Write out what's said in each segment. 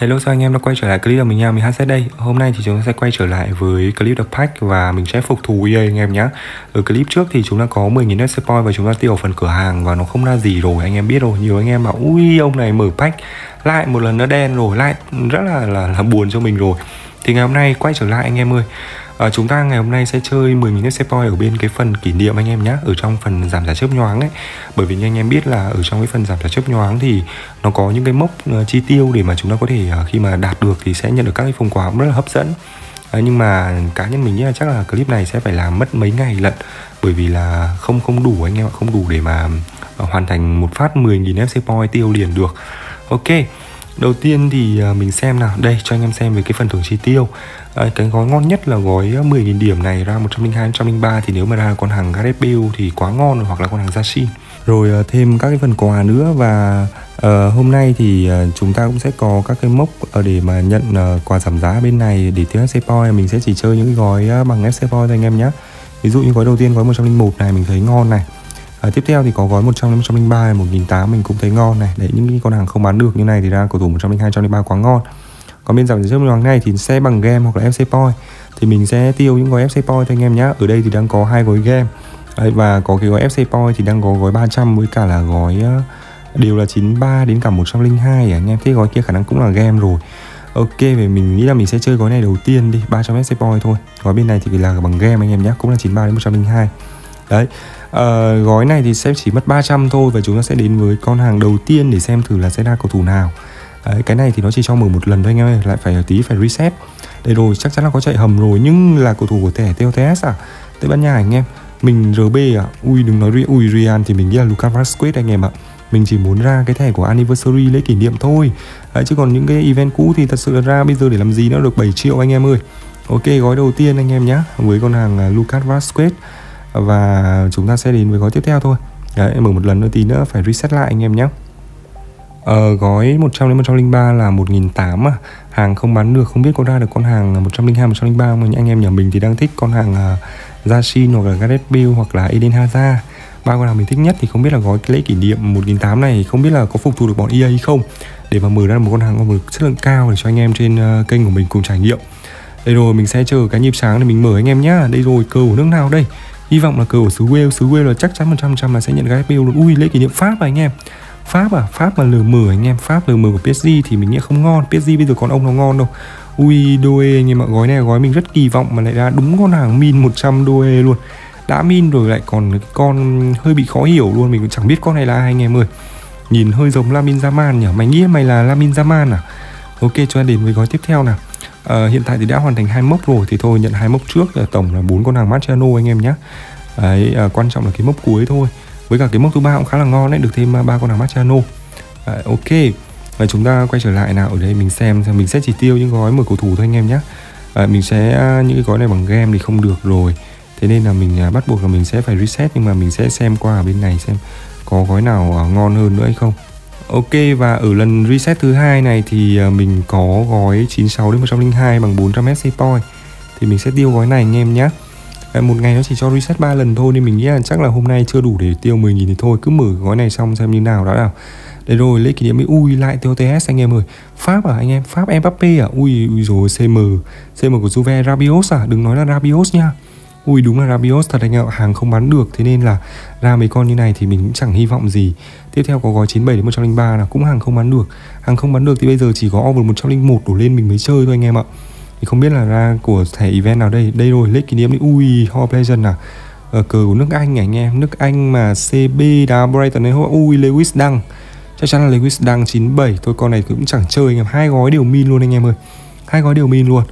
Hello chào anh em đã quay trở lại clip của mình nha, mình HZ đây. Hôm nay thì chúng ta sẽ quay trở lại với clip The Pack và mình sẽ phục thù EA anh em nhé Ở clip trước thì chúng ta có 10.000 SC và chúng ta tiêu ở phần cửa hàng và nó không ra gì rồi anh em biết rồi. Nhiều anh em bảo ui ông này mở pack lại một lần nó đen rồi, lại rất là, là, là buồn cho mình rồi. Thì ngày hôm nay quay trở lại anh em ơi à, chúng ta ngày hôm nay sẽ chơi 10.000 SC point ở bên cái phần kỷ niệm anh em nhé ở trong phần giảm giá chớp nhoáng ấy. Bởi vì như anh em biết là ở trong cái phần giảm giá chớp nhoáng thì nó có những cái mốc uh, chi tiêu để mà chúng ta có thể uh, khi mà đạt được thì sẽ nhận được các cái phần quà rất là hấp dẫn. À, nhưng mà cá nhân mình nghĩ là chắc là clip này sẽ phải làm mất mấy ngày lận bởi vì là không không đủ anh em ạ không đủ để mà uh, hoàn thành một phát 10.000 FC point tiêu liền được. Ok. Đầu tiên thì à, mình xem nào. Đây cho anh em xem về cái phần thưởng chi tiêu. À, cái gói ngon nhất là gói à, 10.000 điểm này ra 102 103 thì nếu mà ra con hàng Gareth Bale thì quá ngon hoặc là con hàng Yashin rồi à, thêm các cái phần quà nữa và uh, hôm nay thì uh, chúng ta cũng sẽ có các cái mốc uh, để mà nhận uh, quà giảm giá bên này để tiêu FC Point. Mình sẽ chỉ chơi những cái gói uh, bằng FC Point thôi anh em nhé ví dụ như gói đầu tiên gói 101 này mình thấy ngon này. À, tiếp theo thì có gói 100 103 1008 mình cũng thấy ngon này. Đấy những cái con hàng không bán được như này thì ra cầu thủ 102 103 quá ngon. Còn bên giảm giá chớp này thì sẽ bằng game hoặc là FC Point. Thì mình sẽ tiêu những gói FC Point thôi anh em nhé ở đây thì đang có hai gói game. Đấy, và có cái gói FC Point thì đang có gói 300 với cả là gói ờ, đều là 93 đến cả 102 à. anh em thế gói kia khả năng cũng là game rồi. Ok về mình nghĩ là mình sẽ chơi gói này đầu tiên đi. 300 FC Point thôi. Gói bên này thì là bằng game anh em nhé cũng là 93 đến 102 đấy uh, gói này thì sẽ chỉ mất 300 thôi và chúng ta sẽ đến với con hàng đầu tiên để xem thử là sẽ ra cầu thủ nào. Đấy, cái này thì nó chỉ cho mở một lần thôi anh em ơi lại phải tí phải reset. Đây rồi chắc chắn là có chạy hầm rồi nhưng là cầu thủ của thẻ TOTS à? Tây Ban Nha anh em mình RB à? Ui đừng nói ui Real thì mình nghĩ là Lucas Vasquez anh em ạ. Mình chỉ muốn ra cái thẻ của anniversary lễ kỷ niệm thôi. Đấy, chứ còn những cái event cũ thì thật sự là ra bây giờ để làm gì nó được 7 triệu anh em ơi. Ok gói đầu tiên anh em nhé với con hàng à, Lucas Vasquez và chúng ta sẽ đến với gói tiếp theo thôi. Đấy, mở một lần nữa tí nữa phải reset lại anh em nhé. Ờ, gói 100 đến 103 là 1008 à. Hàng không bán được không biết có ra được con hàng 102 103 không? Anh em nhà mình thì đang thích con hàng uh, hoặc là Gareth Bale hoặc là Eden Hazard. Ba con hàng mình thích nhất thì không biết là gói lễ kỷ niệm 1008 này không biết là có phục thù được bọn EA không? Để mà mở ra một con hàng có một chất lượng cao để cho anh em trên uh, kênh của mình cùng trải nghiệm. Đây rồi mình sẽ chờ cái nhịp sáng để mình mở anh em nhá. Đây rồi cờ của nước nào đây? Hy vọng là cờ ở xứ Wales xứ Wales là chắc chắn 100% là sẽ nhận Gareth FPL luôn. Ui, lễ kỷ niệm Pháp à anh em. Pháp à? Pháp mà LM anh em. Pháp LM của PSG thì mình nghĩ không ngon. PSG bây giờ còn ông nó ngon đâu. Ui Doe anh em ạ, gói này gói mình rất kỳ vọng mà lại ra đúng con hàng min 100 Doe luôn. Đã min rồi lại còn cái con hơi bị khó hiểu luôn. Mình cũng chẳng biết con này là ai anh em ơi. Nhìn hơi giống Lamin Zaman nhỉ? Mày nghĩ mày là Lamin Zaman à? Ok chúng ta đến với gói tiếp theo nào. À, hiện tại thì đã hoàn thành hai mốc rồi thì thôi nhận hai mốc trước là tổng là bốn con hàng Marciano anh em nhé Đấy, à, quan trọng là cái mốc cuối thôi. Với cả cái mốc thứ ba cũng khá là ngon đấy được thêm à, ba con hàng Marciano. À, ok. Và chúng ta quay trở lại nào ở đây mình xem xem mình sẽ chỉ tiêu những gói mở cầu thủ thôi anh em nhé à, ờ, mình sẽ à, những cái gói này bằng game thì không được rồi. Thế nên là mình à, bắt buộc là mình sẽ phải reset nhưng mà mình sẽ xem qua ở bên này xem có gói nào à, ngon hơn nữa hay không. Ok, và ở lần reset thứ hai này thì à, mình có gói 96 đến 102 bằng 400 SC point. Thì mình sẽ tiêu gói này anh em nhé à, một ngày nó chỉ cho reset 3 lần thôi nên mình nghĩ là chắc là hôm nay chưa đủ để tiêu 10.000 thì thôi, cứ mở gói này xong xem như nào đó nào. Đây rồi lễ kỷ niệm mới ui, lại TOTS anh em ơi. Pháp à anh em? Pháp Mbappe à? Ui ui rồi CM CM của Juve Rabios à? Đừng nói là Rabios nha ui đúng là Rabios thật anh ạ hàng không bán được thế nên là ra mấy con như này thì mình cũng chẳng hy vọng gì. Tiếp theo có gói 97 đến 103 là cũng hàng không bán được. Hàng không bán được thì bây giờ chỉ có over 101 đổ lên mình mới chơi thôi anh em ạ. Thì không biết là ra của thẻ event nào đây? Đây rồi lễ kỷ niệm đi ui Hall Legend à. Ở cờ của nước Anh à anh em? Nước Anh mà CB đá Brighton ấy. Ui Lewis đăng chắc chắn là Lewis đăng 97 thôi con này cũng chẳng chơi anh em. Hai gói đều min luôn anh em ơi. Hai gói đều min luôn.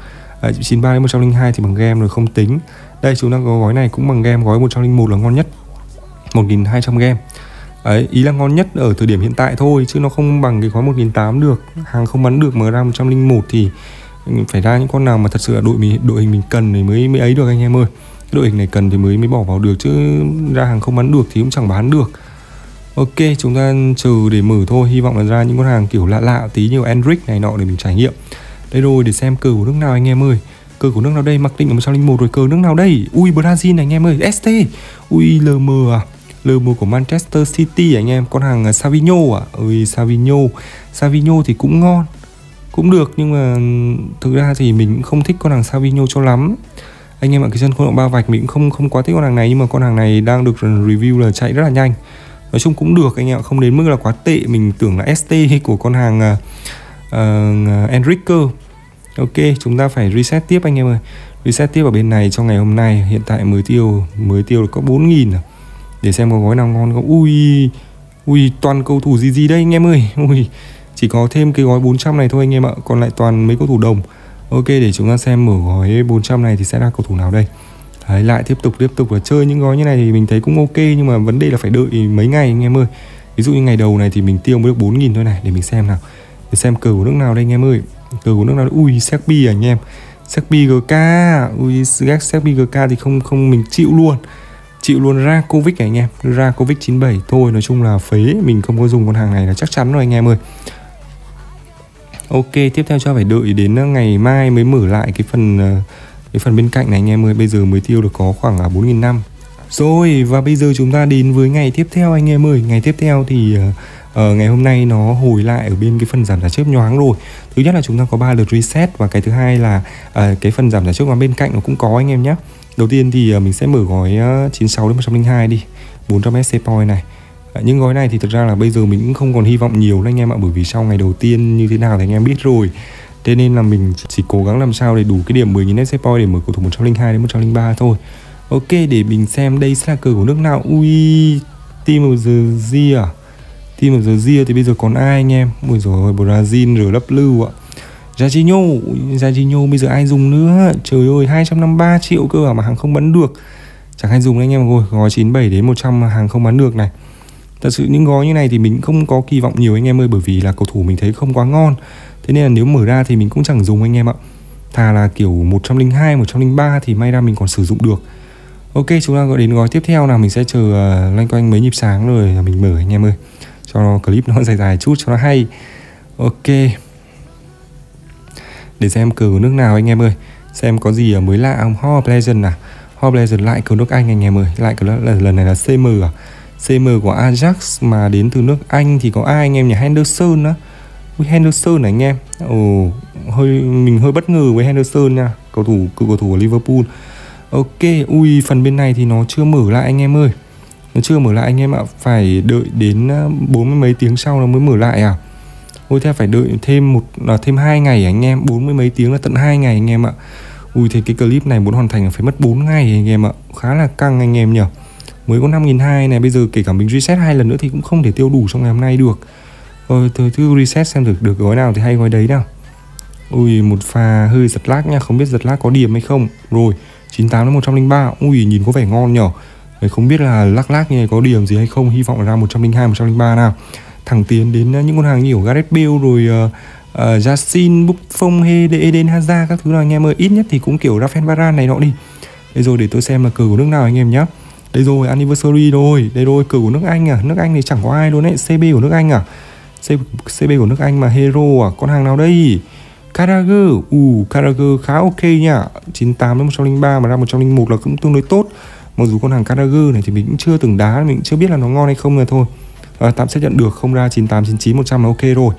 À, 93 đến 102 thì bằng game rồi không tính đây chúng ta có gói này cũng bằng game gói 101 là ngon nhất. 1200 game. Đấy, ý là ngon nhất ở thời điểm hiện tại thôi chứ nó không bằng cái gói 1008 được. Hàng không bắn được mà ra 101 thì phải ra những con nào mà thật sự là đội mình đội hình mình cần thì mới mới ấy được anh em ơi. Đội hình này cần thì mới mới bỏ vào được chứ ra hàng không bán được thì cũng chẳng bán được. Ok chúng ta trừ để mở thôi. Hy vọng là ra những con hàng kiểu lạ lạ tí như Enric này nọ để mình trải nghiệm. Đây rồi để xem cờ của nước nào anh em ơi cờ của nước nào đây? Mặc định ở 101 rồi cờ nước nào đây? Ui Brazil này anh em ơi ST ui LM à. LM của Manchester City à, anh em. Con hàng Savino à. Ui Savino Savino thì cũng ngon cũng được nhưng mà ừ, thực ra thì mình cũng không thích con hàng Savino cho lắm. Anh em ạ cái chân khối động ba vạch mình cũng không không quá thích con hàng này nhưng mà con hàng này đang được review là chạy rất là nhanh. Nói chung cũng được anh em ạ không đến mức là quá tệ. Mình tưởng là ST của con hàng uh, uh, Enrique ok chúng ta phải reset tiếp anh em ơi. Reset tiếp ở bên này trong ngày hôm nay. Hiện tại mới tiêu mới tiêu được có 4 nghìn à. để xem có gói nào ngon không. Ui ui toàn cầu thủ gì gì đây anh em ơi. Ui chỉ có thêm cái gói 400 này thôi anh em ạ. Còn lại toàn mấy cầu thủ đồng. Ok để chúng ta xem mở gói 400 này thì sẽ là cầu thủ nào đây. Đấy, lại tiếp tục tiếp tục là chơi những gói như này thì mình thấy cũng ok nhưng mà vấn đề là phải đợi mấy ngày anh em ơi. Ví dụ như ngày đầu này thì mình tiêu mới được 4.000 thôi này. Để mình xem nào. Để xem cờ của nước nào đây anh em ơi cờ của nước nào? Ui Serbi à anh em. Serbi GK ui Serbi GK thì không không, mình chịu luôn. Chịu luôn ra Rakovic à, anh em. Ra Rakovic 97 thôi, nói chung là phế. Mình không có dùng con hàng này là chắc chắn rồi, anh em ơi. Ok, tiếp theo cho phải đợi đến ngày mai mới mở lại cái phần ờ, cái phần bên cạnh này, anh em ơi. Bây giờ mới tiêu được có khoảng à, 4.000 năm rồi và bây giờ chúng ta đến với ngày tiếp theo anh em ơi. Ngày tiếp theo thì uh, ngày hôm nay nó hồi lại ở bên cái phần giảm giá chớp nhoáng rồi. Thứ nhất là chúng ta có ba lượt reset và cái thứ hai là uh, cái phần giảm giá chớp nhoáng bên cạnh nó cũng có anh em nhé đầu tiên thì uh, mình sẽ mở gói uh, 96 đến 102 đi 400 SC point này. Những gói này thì thực ra là bây giờ mình cũng không còn hy vọng nhiều nữa anh em ạ bởi vì sau ngày đầu tiên như thế nào thì anh em biết rồi. Thế nên là mình chỉ cố gắng làm sao để đủ cái điểm 10.000 SC point để mở cầu thủ 102 đến 103 thôi. Ok để mình xem đây sẽ là cờ của nước nào. Ui Team of the Year. À Team of the Year thì bây giờ còn ai anh em? Ui rồi Brazil RW ạ. Jorginho Jorginho bây giờ ai dùng nữa? Trời ơi 253 triệu cơ à mà hàng không bắn được. Chẳng ai dùng anh em rồi Gói 97 đến 100 hàng không bắn được này. Thật sự những gói như này thì mình không có kỳ vọng nhiều anh em ơi Bởi vì là cầu thủ mình thấy không quá ngon. Thế nên là nếu mở ra thì mình cũng chẳng dùng anh em ạ. Thà là kiểu 102, 103 thì may ra mình còn sử dụng được. Ok chúng ta gọi đến gói tiếp theo nào. Mình sẽ chờ uh, loanh quanh mấy nhịp sáng rồi à, mình mở anh em ơi. Cho clip nó dài dài chút cho nó hay. Ok. Để xem cờ của nước nào anh em ơi. Xem có gì mới lạ không? Ho Legend à? Ho Legend lại cờ nước Anh anh em ơi. Lại cờ lần này là CM à? CM của Ajax mà đến từ nước Anh thì có ai anh em nhỉ? Henderson á. Ui, Henderson này anh em. Ồ, hơi mình hơi bất ngờ với Henderson nha. Cầu thủ cựu cầu thủ của Liverpool ok, ui, phần bên này thì nó chưa mở lại anh em ơi. Nó chưa mở lại anh em ạ. Phải đợi đến ờ, bốn mươi mấy tiếng sau nó mới mở lại à? Ôi, thế phải đợi thêm một là thêm hai ngày à anh em? Bốn mươi mấy tiếng là tận hai ngày anh em ạ. Ui thì cái clip này muốn hoàn thành là phải mất 4 ngày anh em ạ. Khá là căng anh em nhỉ? Mới có năm nghìn hai này, bây giờ kể cả mình reset hai lần nữa thì cũng không thể tiêu đủ trong ngày hôm nay được. Rồi thôi thử reset xem được được gói nào thì hay gói đấy nào. Ui, một pha hơi giật lag nha. Không biết giật lag có điểm hay không. Rồi 98 đến 103 Ui nhìn có vẻ ngon nhở. Đấy, Không biết là lắc lắc như này có điểm gì hay không. Hy vọng là ra 102, 103 nào. Thẳng tiến đến ờ, những con hàng như Gareth Bale Rồi uh, uh, Justin, Buffon, Eden Hazard Các thứ nào. Anh em ơi Ít nhất thì cũng kiểu Rafael Varane này nọ đi. Đây rồi để tôi xem là cờ của nước nào anh em nhé Đây rồi anniversary rồi. Đây rồi cờ của nước Anh à. Nước Anh thì chẳng có ai luôn đấy CB của nước Anh à. CB của nước Anh mà Hero à. Con hàng nào đây? Carragher, uh, Carragher khá ok nha. 98 đến 103 mà ra 101 là cũng tương đối tốt. Mặc dù con hàng Carragher này thì mình cũng chưa từng đá Mình cũng chưa biết là nó ngon hay không là thôi. À, Tạm chấp nhận được, không ra 98, 99, 100 là ok rồi.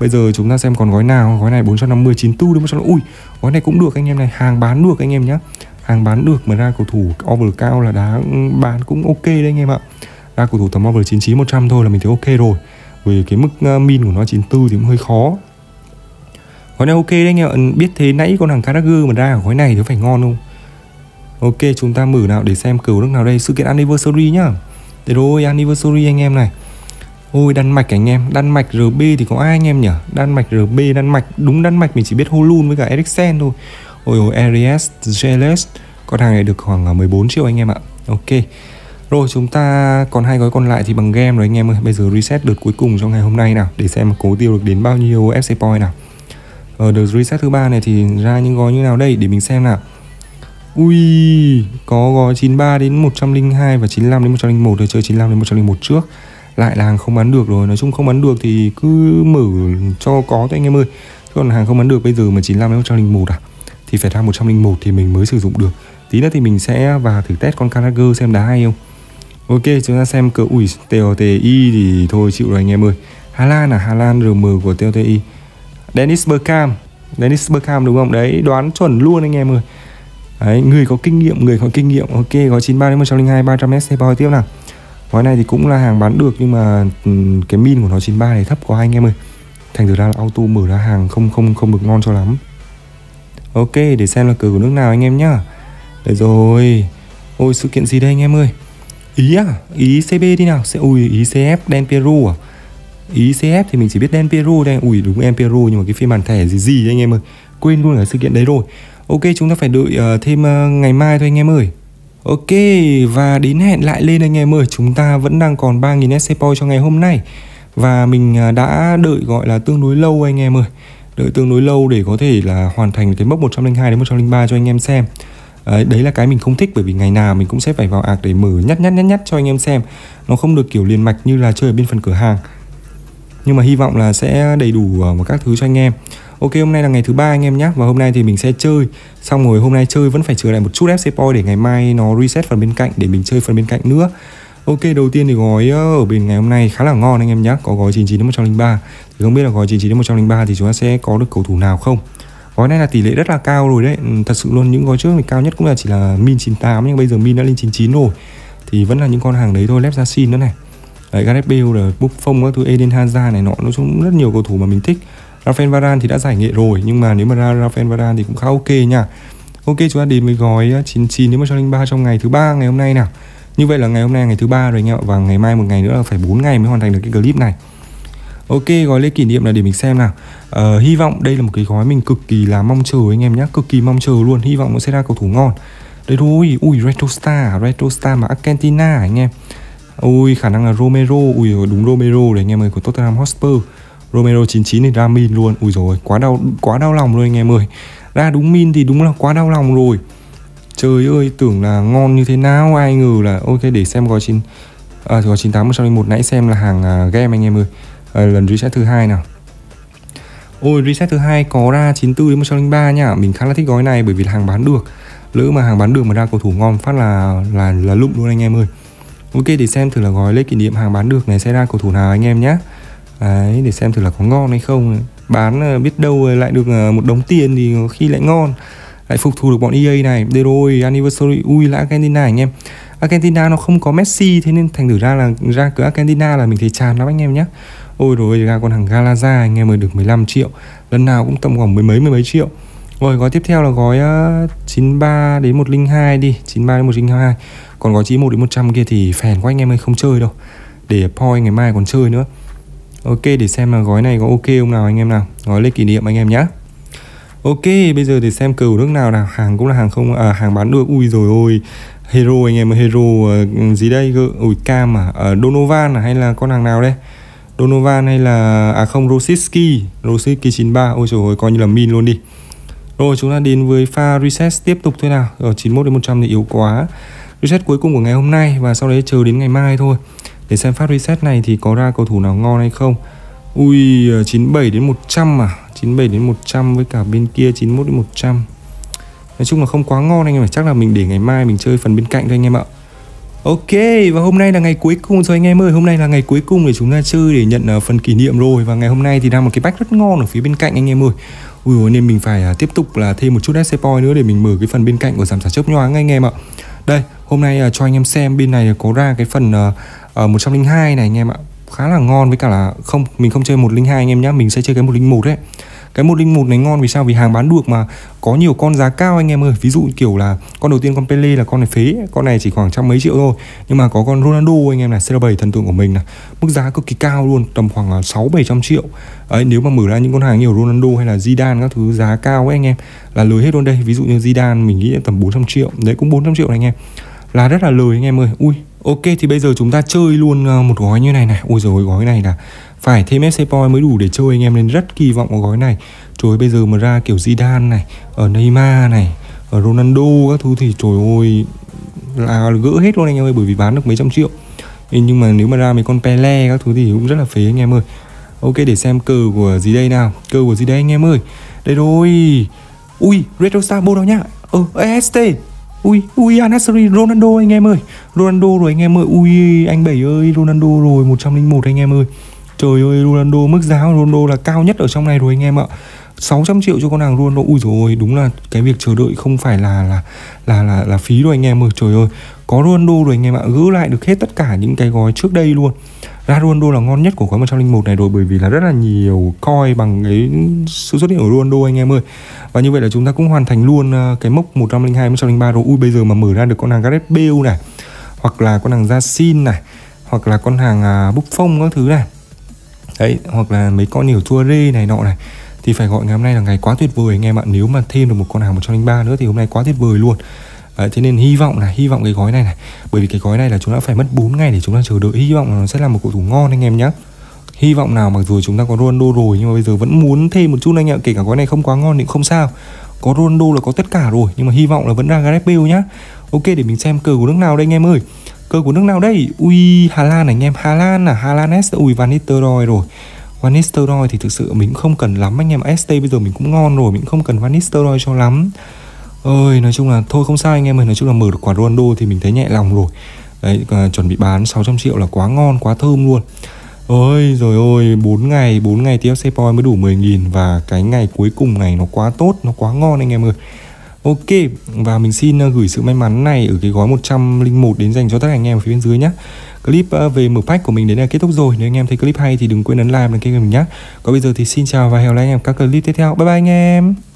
Bây giờ chúng ta xem còn gói nào. Gói này 450, 94 đến 100 Ui, gói này cũng được anh em này. Hàng bán được anh em nhé Hàng bán được mà ra cầu thủ over cao là đá bán cũng ok đấy anh em ạ. Ra cầu thủ tầm over 99, 100 thôi là mình thấy ok rồi. Vì cái mức uh, min của nó 94 thì cũng hơi khó gói này ok đấy anh em biết thế nãy con hàng Carragher mà ra ở gói này thì phải ngon không? Ok, chúng ta mở nào để xem cừu nước nào đây. Sự kiện anniversary nhá. Để rồi, anniversary anh em này. Ôi, đan mạch anh em. Đan mạch rb thì có ai anh em nhỉ? Đan mạch rb đan mạch. Đúng, đan mạch mình chỉ biết holun với cả eriksen thôi. Ôi ôi aries jealous con hàng này được khoảng à, 14 triệu anh em ạ. Ok. Rồi, chúng ta còn hai gói còn lại thì bằng game rồi anh em ơi. Bây giờ reset đợt cuối cùng trong ngày hôm nay nào, Để xem mà cố tiêu được đến bao nhiêu FC point nào ở ờ, đợt reset thứ ba này thì ra những gói như nào đây để mình xem nào Ui, có gói 93 đến 102 và 95 đến 101 rồi chơi 95 đến 101 trước. Lại là hàng không bán được rồi, nói chung không bán được thì cứ mở cho có thôi anh em ơi. Chứ còn hàng không bán được bây giờ mà 95 đến 101 à thì phải ra 101 thì mình mới sử dụng được. Tí nữa thì mình sẽ vào thử test con Carragher xem đá hay không. Ok, chúng ta xem cỡ ui TOTI thì thôi chịu rồi anh em ơi. Hà Lan à, Hà Lan RM của TOTI Dennis Bergkamp. Dennis Bergkamp đúng không? Đấy, đoán chuẩn luôn anh em ơi. Đấy, người có kinh nghiệm, người có kinh nghiệm. Ok, gói 93 đến 102 300 SC bao tiếp nào. Gói này thì cũng là hàng bán được, nhưng mà ừ, cái min của nó 93 này thấp quá anh em ơi. Thành thử ra là auto mở ra hàng không không không được ngon cho lắm. Ok, để xem là cờ của nước nào anh em nhá. Đấy rồi. Ôi, sự kiện gì đây anh em ơi? Ý à? Ý CB đi nào. Sẽ Ui, ý CF đen Peru à? Ý CF thì mình chỉ biết đen Peru đây Ui đúng em Peru nhưng mà cái phiên bản thẻ gì gì anh em ơi. Quên luôn cả sự kiện đấy rồi. Ok chúng ta phải đợi uh, thêm uh, ngày mai thôi anh em ơi. Ok và đến hẹn lại lên anh em ơi. Chúng ta vẫn đang còn 3.000 SC point cho ngày hôm nay. Và mình uh, đã đợi gọi là tương đối lâu anh em ơi. Đợi tương đối lâu để có thể là hoàn thành cái mốc 102 đến 103 cho anh em xem. Đấy, đấy là cái mình không thích bởi vì ngày nào mình cũng sẽ phải vào ạc để mở nhắt nhắt nhắt nhắt cho anh em xem. Nó không được kiểu liền mạch như là chơi ở bên phần cửa hàng nhưng mà hy vọng là sẽ đầy đủ ờ, một các thứ cho anh em. Ok, hôm nay là ngày thứ ba anh em nhé. Và hôm nay thì mình sẽ chơi. Xong rồi hôm nay chơi vẫn phải chừa lại một chút FC point để ngày mai nó reset phần bên cạnh, để mình chơi phần bên cạnh nữa. Ok, đầu tiên thì gói ờ, ở bên ngày hôm nay khá là ngon anh em nhé. Có gói 99 đến 103 Thì không biết là gói 99 đến 103 thì chúng ta sẽ có được cầu thủ nào không? Gói này là tỷ lệ rất là cao rồi đấy. Ừ, thật sự luôn, những gói trước thì cao nhất cũng là chỉ là min 98 nhưng bây giờ min đã lên 99 rồi. Thì vẫn là những con hàng đấy thôi. Lép ra xin nữa này đấy Gareth Bale Buffon các thứ Eden Hazard này nọ nói chung rất nhiều cầu thủ mà mình thích. Rafael Varane thì đã giải nghệ rồi nhưng mà nếu mà ra Rafael Varane thì cũng khá ok nha. Ok chúng ta đến với gói 99 đến 103 trong ngày thứ ba ngày hôm nay nào. Như vậy là ngày hôm nay ngày thứ ba rồi anh em và ngày mai một ngày nữa là phải 4 ngày mới hoàn thành được cái clip này. Ok gói lễ kỷ niệm là để mình xem nào. Uh, Hy vọng đây là một cái gói mình cực kỳ là mong chờ anh em nhé Cực kỳ mong chờ luôn Hy vọng nó sẽ ra cầu thủ ngon. Đây thôi Ui Retro Star Retro Star mà Argentina anh em. Ui khả năng là Romero. Ui đúng Romero đấy anh em ơi của Tottenham Hotspur. Romero 99 thì ra min luôn. Ui rồi quá đau quá đau lòng rồi anh em ơi. Ra đúng min thì đúng là quá đau lòng rồi. Trời ơi tưởng là ngon như thế nào Ai ngờ là ok để xem gói 9 À, gói 98 101 nãy xem là hàng uh, game anh em ơi. À, lần reset thứ hai nào. Ôi reset thứ hai có ra 94 đến 103 nhá Mình khá là thích gói này bởi vì là hàng bán được. Lỡ mà hàng bán được mà ra cầu thủ ngon phát là là là lụm luôn anh em ơi. Ok, để xem thử là gói lễ kỷ niệm hàng bán được này sẽ ra cầu thủ nào anh em nhé Đấy, để xem thử là có ngon hay không. Bán ờ, biết đâu lại được ờ, một đống tiền thì khi lại ngon. Lại phục thù được bọn EA này. Đây rồi, anniversary, Ui, là Argentina anh em. Argentina nó không có Messi, Thế nên thành thử ra là, ra cửa Argentina là mình thấy chán lắm anh em nhé Ôi rồi, ra con hàng Galaza anh em ơi, được 15 triệu. Lần nào cũng tầm khoảng mười mấy mười mấy triệu. Rồi gói tiếp theo là gói ờ, 93 đến 102 đi. 93 đến 102 Còn gói 91 đến 100 kia thì phèn quá anh em ơi không chơi đâu. Để point ngày mai còn chơi nữa. Ok để xem là gói này có ok không nào anh em nào. Gói lên kỷ niệm anh em nhé Ok bây giờ để xem cừu nước nào nào. Hàng cũng là hàng không à, hàng bán được. Ui rồi ôi Hero anh em Hero uh, gì đây? Ui cam à? Uh, Donovan à hay là con hàng nào đây? Donovan hay là à không Rosiski. Rosiski 93 ôi trời ơi coi như là min luôn đi rồi, chúng ta đến với pha reset tiếp tục thôi nào. Ở 91 đến 100 thì yếu quá. Reset cuối cùng của ngày hôm nay và sau đấy chờ đến ngày mai thôi. Để xem phát reset này thì có ra cầu thủ nào ngon hay không. Ui ờ, 97 đến 100 à? 97 đến 100 với cả bên kia 91 đến 100 nói chung là không quá ngon anh em chắc là mình để ngày mai mình chơi phần bên cạnh thôi anh em ạ. Ok và hôm nay là ngày cuối cùng. Rồi anh em ơi Hôm nay là ngày cuối cùng để chúng ta chơi để nhận uh, phần kỷ niệm rồi. Và ngày hôm nay thì đang một cái bách rất ngon ở phía bên cạnh anh em ơi. Ui dồi, nên mình phải uh, tiếp tục là thêm một chút SC point nữa để mình mở cái phần bên cạnh của giảm giá chớp nhoáng anh em ạ. Đây hôm nay uh, cho anh em xem bên này có ra cái phần uh, uh, 102 này anh em ạ. Khá là ngon với cả là không mình không chơi 102 anh em nhá Mình sẽ chơi cái 101 đấy cái một linh một này ngon vì sao? Vì hàng bán được mà có nhiều con giá cao anh em ơi. Ví dụ kiểu là con đầu tiên con Pele là con này phế, con này chỉ khoảng trăm mấy triệu thôi. Nhưng mà có con Ronaldo anh em này CR7 thần tượng của mình này. Mức giá cực kỳ cao luôn, tầm khoảng à, sáu bảy trăm triệu. Ấy nếu mà mở ra những con hàng nhiều Ronaldo hay là Zidane các thứ, giá cao ấy anh em, là lời hết luôn đây. Ví dụ như Zidane, mình nghĩ là tầm 400 triệu. Đấy, cũng 400 triệu này anh em. Là rất là lời anh em ơi. Ui, ok, thì bây giờ chúng ta chơi luôn à, một gói như này này. Ui rồi gói này là phải thêm FC point mới đủ để chơi, anh em nên rất kỳ vọng vào gói này. Trời bây giờ mà ra kiểu Zidane này, ở Neymar này, ở Ronaldo các thứ thì trời ơi, là gỡ hết luôn anh em ơi, bởi vì bán được mấy trăm triệu. Nhưng mà nếu mà ra mấy con Pele các thứ thì cũng rất là phế anh em ơi. Ok, để xem cờ của gì đây nào. Cờ của gì đây anh em ơi. Đây rồi. Ui retro star, bô đó nhá. Ờ est ui ui Anasari Ronaldo anh em ơi. Ronaldo rồi anh em ơi. Ui, anh bảy ơi, Ronaldo rồi 101 anh em ơi. Trời ơi Ronaldo mức giá Ronaldo là cao nhất ở trong này rồi anh em ạ. 600 triệu cho con hàng Ronaldo. Ui rồi đúng là cái việc chờ đợi không phải là là là là, là phí rồi anh em ơi. Trời ơi có Ronaldo rồi anh em ạ. Gỡ lại được hết tất cả những cái gói trước đây luôn. Ra Ronaldo là ngon nhất của gói 101 này rồi bởi vì là rất là nhiều coi bằng cái sự xuất hiện của Ronaldo anh em ơi. Và như vậy là chúng ta cũng hoàn thành luôn ờ, cái mốc 102 103 rồi. Ui bây giờ mà mở ra được con hàng Gareth Bale này hoặc là con hàng Yasin này hoặc là con hàng à, Buffon các thứ này đấy hoặc là mấy con nhiều rê này nọ này thì phải gọi ngày hôm nay là ngày quá tuyệt vời anh em ạ. Nếu mà thêm được một con hàng 103 nữa thì hôm nay quá tuyệt vời luôn. Đấy, thế nên hy vọng là hy vọng cái gói này này bởi vì cái gói này là chúng ta phải mất 4 ngày để chúng ta chờ đợi. Hy vọng là nó sẽ là một cầu thủ ngon anh em nhé hy vọng nào mặc dù chúng ta có Ronaldo rồi nhưng mà bây giờ vẫn muốn thêm một chút anh ạ. Kể cả gói này không quá ngon thì không sao. Có Ronaldo là có tất cả rồi nhưng mà hy vọng là vẫn ra Gareth Bale nhá. Ok để mình xem cờ của nước nào đây anh em ơi cơ của nước nào đây ui Hà Lan anh em. Hà Lan à? Hà Lan S ui Van Nistelrooy rồi. Van Nistelrooy thì thực sự mình cũng không cần lắm anh em. ST bây giờ mình cũng ngon rồi mình không cần Van Nistelrooy cho lắm. Ơi nói chung là thôi không sao anh em ơi. Nói chung là mở được quả Ronaldo thì mình thấy nhẹ lòng rồi. Đấy à, chuẩn bị bán 600 triệu là quá ngon quá thơm luôn. Ơi rồi ôi 4 ngày 4 ngày TFC Point mới đủ 10.000 và cái ngày cuối cùng này nó quá tốt nó quá ngon anh em ơi. Ok, và mình xin ờ, gửi sự may mắn này ở cái gói 101 đến dành cho tất cả anh em ở phía bên dưới nhé Clip ờ, về mở pack của mình đến là kết thúc rồi. Nếu anh em thấy clip hay thì đừng quên ấn like, đăng ký kênh mình nhé Còn bây giờ thì xin chào và hẹn gặp lại anh em các clip tiếp theo. Bye bye anh em.